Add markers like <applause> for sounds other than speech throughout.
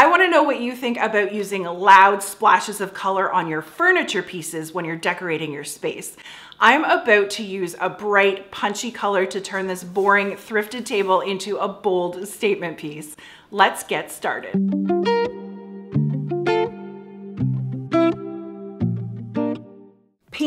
I wanna know what you think about using loud splashes of color on your furniture pieces when you're decorating your space. I'm about to use a bright, punchy color to turn this boring thrifted table into a bold statement piece. Let's get started.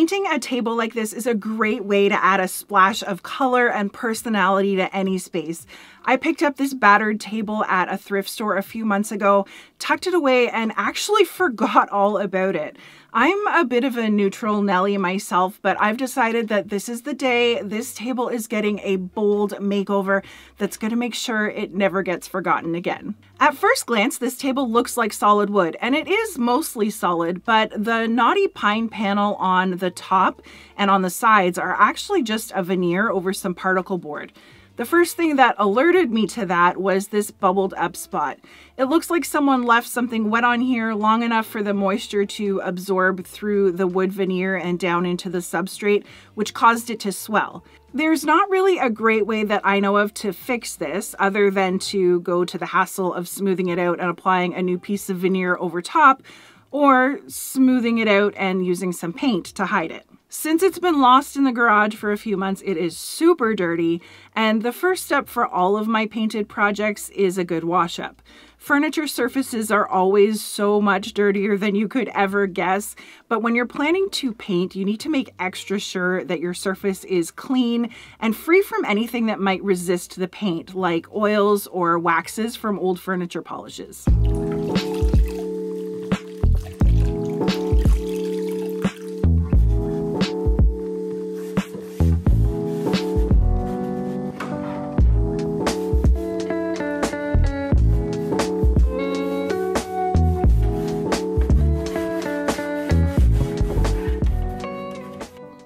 Painting a table like this is a great way to add a splash of color and personality to any space. I picked up this battered table at a thrift store a few months ago, tucked it away, and actually <laughs> forgot all about it. I'm a bit of a neutral Nelly myself, but I've decided that this is the day this table is getting a bold makeover that's gonna make sure it never gets forgotten again. At first glance, this table looks like solid wood, and it is mostly solid, but the knotty pine panel on the top and on the sides are actually just a veneer over some particle board. The first thing that alerted me to that was this bubbled up spot. It looks like someone left something wet on here long enough for the moisture to absorb through the wood veneer and down into the substrate, which caused it to swell. There's not really a great way that I know of to fix this other than to go to the hassle of smoothing it out and applying a new piece of veneer over top or smoothing it out and using some paint to hide it. Since it's been lost in the garage for a few months, it is super dirty, and the first step for all of my painted projects is a good wash up. Furniture surfaces are always so much dirtier than you could ever guess, but when you're planning to paint, you need to make extra sure that your surface is clean and free from anything that might resist the paint, like oils or waxes from old furniture polishes.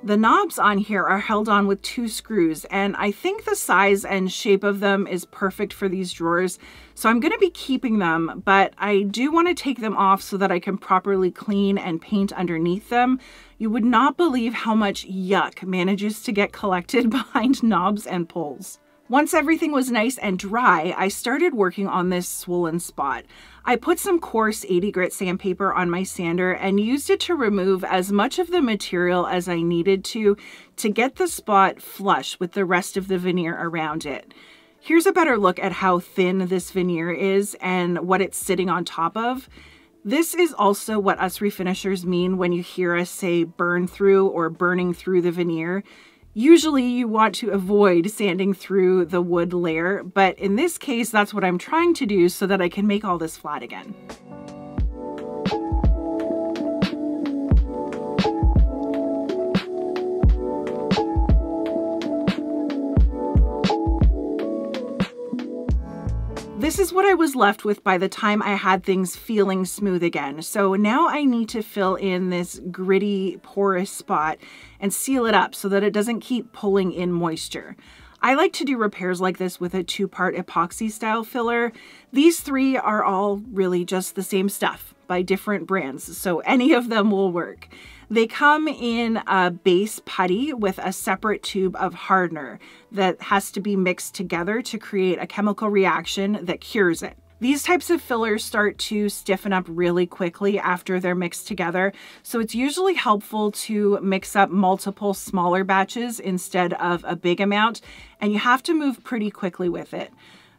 The knobs on here are held on with two screws and I think the size and shape of them is perfect for these drawers. So I'm gonna be keeping them, but I do wanna take them off so that I can properly clean and paint underneath them. You would not believe how much yuck manages to get collected <laughs> behind knobs and pulls. Once everything was nice and dry, I started working on this swollen spot. I put some coarse 80 grit sandpaper on my sander and used it to remove as much of the material as I needed to to get the spot flush with the rest of the veneer around it. Here's a better look at how thin this veneer is and what it's sitting on top of. This is also what us refinishers mean when you hear us say burn through or burning through the veneer. Usually you want to avoid sanding through the wood layer, but in this case, that's what I'm trying to do so that I can make all this flat again. This is what I was left with by the time I had things feeling smooth again. So now I need to fill in this gritty, porous spot and seal it up so that it doesn't keep pulling in moisture. I like to do repairs like this with a two-part epoxy style filler. These three are all really just the same stuff by different brands, so any of them will work. They come in a base putty with a separate tube of hardener that has to be mixed together to create a chemical reaction that cures it. These types of fillers start to stiffen up really quickly after they're mixed together, so it's usually helpful to mix up multiple smaller batches instead of a big amount, and you have to move pretty quickly with it.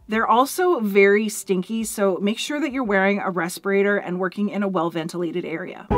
They're also very stinky, so make sure that you're wearing a respirator and working in a well-ventilated area.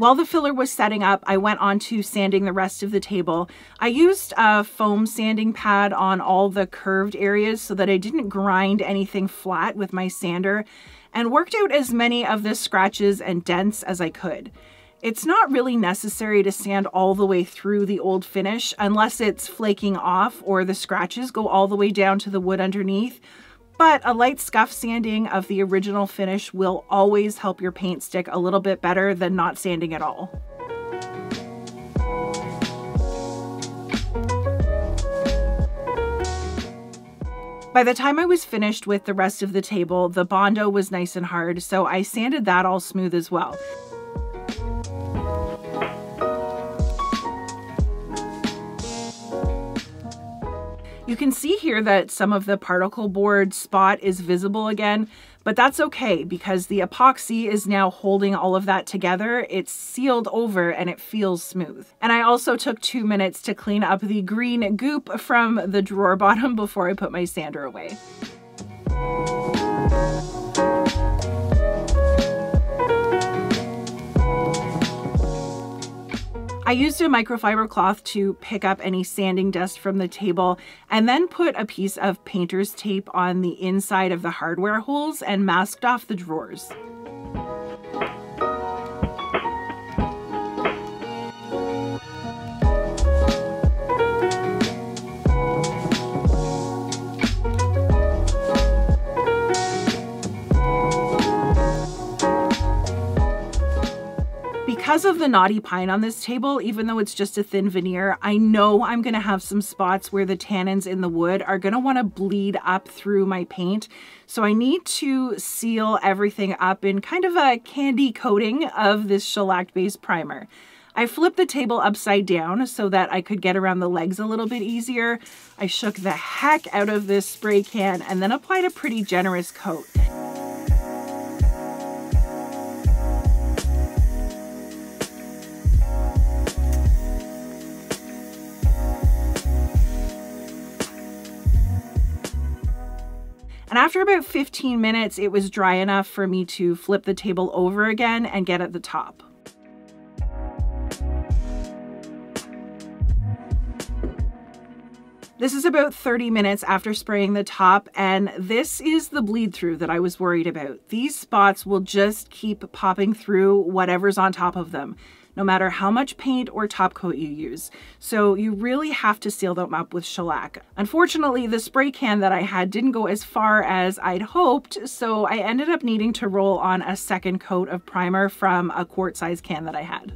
While the filler was setting up, I went on to sanding the rest of the table. I used a foam sanding pad on all the curved areas so that I didn't grind anything flat with my sander and worked out as many of the scratches and dents as I could. It's not really necessary to sand all the way through the old finish unless it's flaking off or the scratches go all the way down to the wood underneath but a light scuff sanding of the original finish will always help your paint stick a little bit better than not sanding at all. By the time I was finished with the rest of the table, the Bondo was nice and hard, so I sanded that all smooth as well. You can see here that some of the particle board spot is visible again, but that's okay because the epoxy is now holding all of that together. It's sealed over and it feels smooth. And I also took two minutes to clean up the green goop from the drawer <laughs> bottom before I put my sander away. I used a microfiber cloth to pick up any sanding dust from the table and then put a piece of painter's tape on the inside of the hardware holes and masked off the drawers. Because of the knotty pine on this table, even though it's just a thin veneer, I know I'm gonna have some spots where the tannins in the wood are gonna wanna bleed up through my paint. So I need to seal everything up in kind of a candy coating of this shellac-based primer. I flipped the table upside down so that I could get around the legs a little bit easier. I shook the heck out of this spray can and then applied a pretty generous coat. And after about 15 minutes, it was dry enough for me to flip the table over again and get at the top. This is about 30 minutes after spraying the top, and this is the bleed through that I was worried about. These spots will just keep popping through whatever's on top of them no matter how much paint or top coat you use. So you really have to seal them up with shellac. Unfortunately, the spray can that I had didn't go as far as I'd hoped, so I ended up needing to roll on a second coat of primer from a quart size can that I had.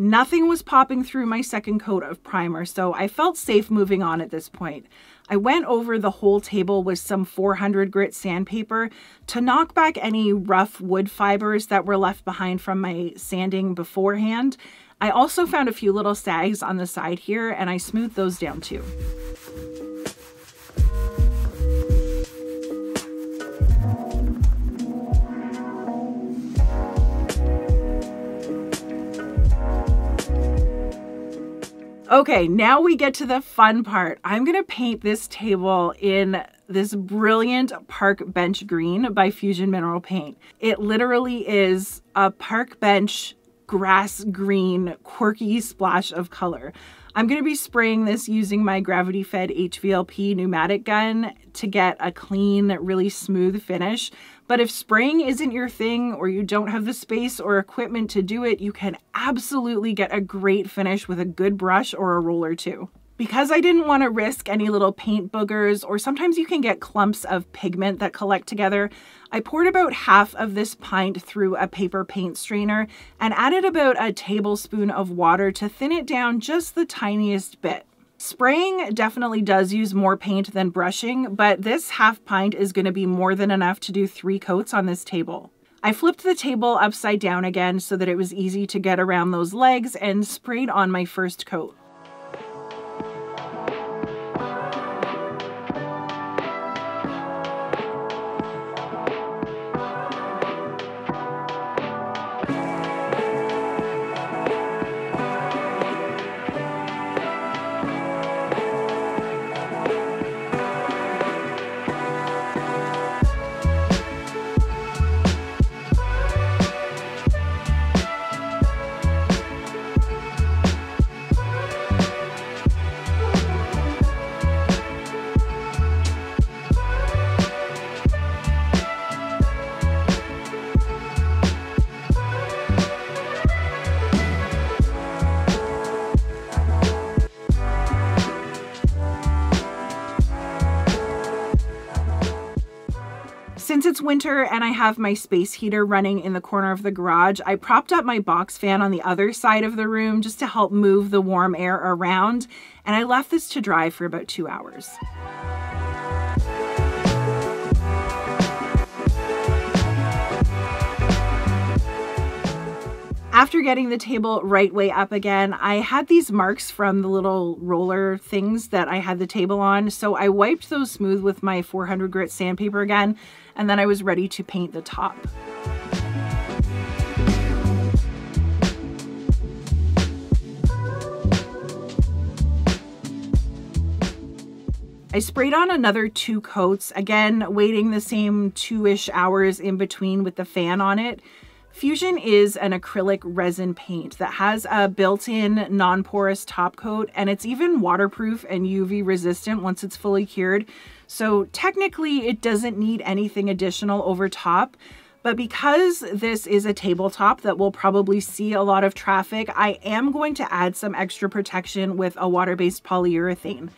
Nothing was popping through my second coat of primer, so I felt safe moving on at this point. I went over the whole table with some 400 grit sandpaper to knock back any rough wood fibers that were left behind from my sanding beforehand. I also found a few little sags on the side here and I smoothed those down too. Okay, now we get to the fun part. I'm gonna paint this table in this brilliant park bench green by Fusion Mineral Paint. It literally is a park bench grass green quirky splash of color. I'm going to be spraying this using my gravity fed HVLP pneumatic gun to get a clean, really smooth finish. But if spraying isn't your thing or you don't have the space or equipment to do it, you can absolutely get a great finish with a good brush or a roller too. Because I didn't want to risk any little paint boogers, or sometimes you can get clumps of pigment that collect together, I poured about half of this pint through a paper paint strainer and added about a tablespoon of water to thin it down just the tiniest bit. Spraying definitely does use more paint than brushing, but this half pint is going to be more than enough to do three coats on this table. I flipped the table upside down again so that it was easy to get around those legs and sprayed on my first coat. Winter and I have my space heater running in the corner of the garage, I propped up my box fan on the other side of the room just to help move the warm air around, and I left this to dry for about two hours. After getting the table right way up again, I had these marks from the little roller things that I had the table on. So I wiped those smooth with my 400 grit sandpaper again, and then I was ready to paint the top. I sprayed on another two coats, again, waiting the same two-ish hours in between with the fan on it. Fusion is an acrylic resin paint that has a built-in non-porous top coat and it's even waterproof and UV resistant once it's fully cured. So technically it doesn't need anything additional over top. But because this is a tabletop that will probably see a lot of traffic, I am going to add some extra protection with a water-based polyurethane.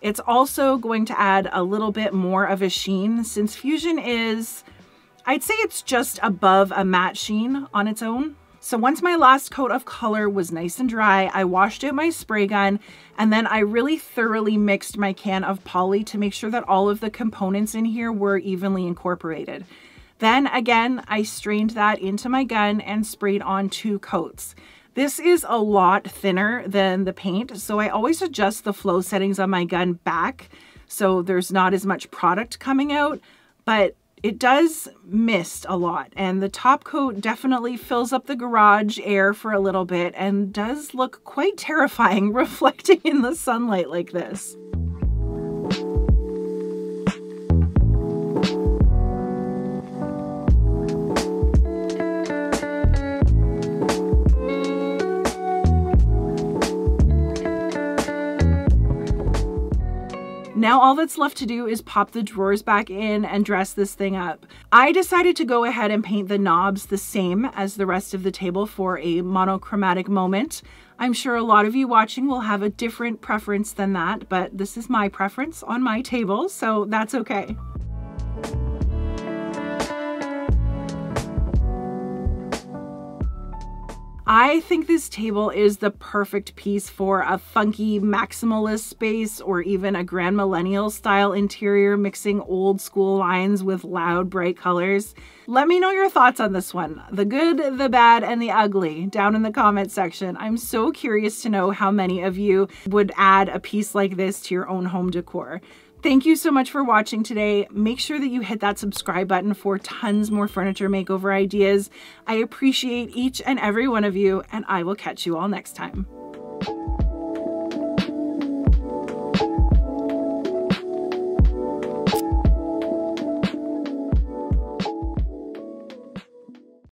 It's also going to add a little bit more of a sheen since Fusion is I'd say it's just above a matte sheen on its own. So once my last coat of color was nice and dry, I washed out my spray gun and then I really thoroughly mixed my can of poly to make sure that all of the components in here were evenly incorporated. Then again, I strained that into my gun and sprayed on two coats. This is a lot thinner than the paint, so I always adjust the flow settings on my gun back so there's not as much product coming out, but it does mist a lot and the top coat definitely fills up the garage air for a little bit and does look quite terrifying <laughs> reflecting in the sunlight like this. Now all that's left to do is pop the drawers back in and dress this thing up. I decided to go ahead and paint the knobs the same as the rest of the table for a monochromatic moment. I'm sure a lot of you watching will have a different preference than that, but this is my preference on my table, so that's okay. I think this table is the perfect piece for a funky maximalist space or even a grand millennial style interior mixing old school lines with loud bright colors. Let me know your thoughts on this one, the good, the bad, and the ugly down in the comment section. I'm so curious to know how many of you would add a piece like this to your own home decor. Thank you so much for watching today. Make sure that you hit that subscribe button for tons more furniture makeover ideas. I appreciate each and every one of you, and I will catch you all next time.